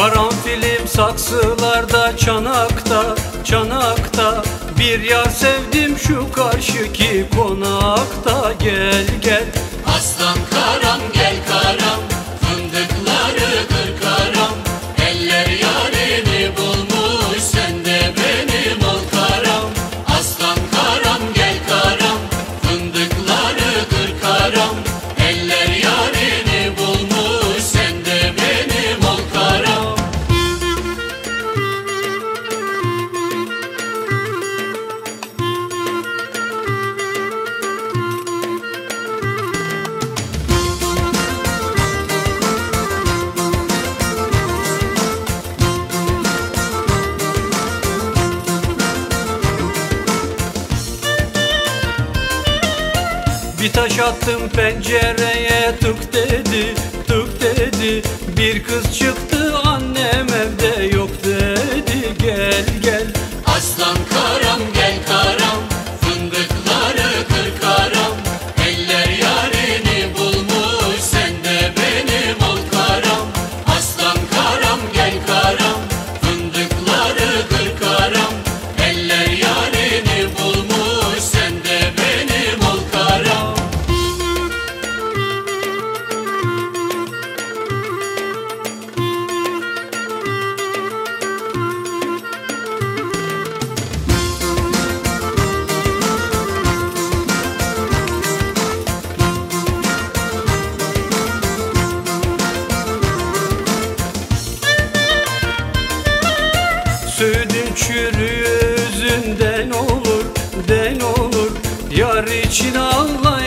Karanfilim saksılarda çanakta çanakta. Bir yar sevdim şu karşıki konakta. Gel gel. Aslan karam gel Bir taş attım pencereye tık dedi tık dedi. Bir kız çıktı annem evde yok Çürüğü yüzünden olur den olur. Yar için ağlar